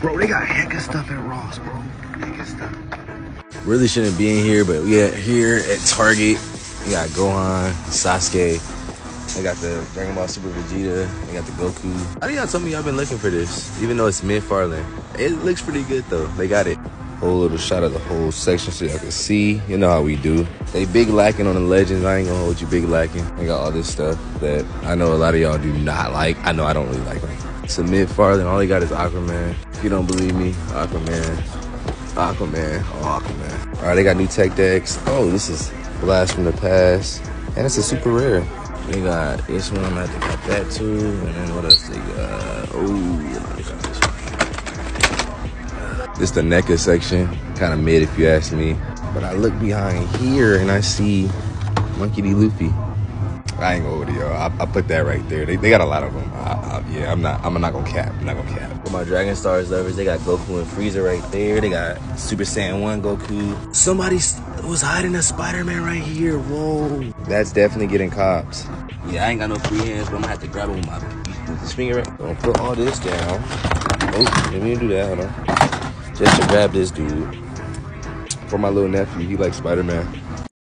Bro, they got heck of stuff at Ross, bro. Heck of stuff. Really shouldn't be in here, but we here at Target. We got Gohan, Sasuke. They got the Dragon Ball Super Vegeta. They got the Goku. How do y'all tell me y'all been looking for this? Even though it's McFarlane. It looks pretty good though. They got it. Whole little shot of the whole section so y'all can see. You know how we do. They big lacking on the legends. I ain't gonna hold you big lacking. They got all this stuff that I know a lot of y'all do not like. I know I don't really like them. Submit farther, all they got is Aquaman. If you don't believe me, Aquaman. Aquaman. Oh, Aquaman. All right, they got new tech decks. Oh, this is Blast from the Past. And it's a super rare. They got this one. I think got that too. And then what else they got? Oh, they got this one. This the NECA section. Kind of mid if you ask me. But I look behind here and I see Monkey D. Luffy. I ain't gonna yo. I, I put that right there. They, they got a lot of them. I, I, yeah, I'm not. I'm not gonna cap. I'm not gonna cap. For my Dragon Stars lovers, they got Goku and Frieza right there. They got Super Saiyan One Goku. Somebody was hiding a Spider-Man right here. Whoa. That's definitely getting cops. Yeah, I ain't got no free hands, but I'm gonna have to grab it with my with this finger. Right? I'm gonna put all this down. Oh, let me do that. Hold on. Just to grab this dude. For my little nephew, he likes Spider-Man.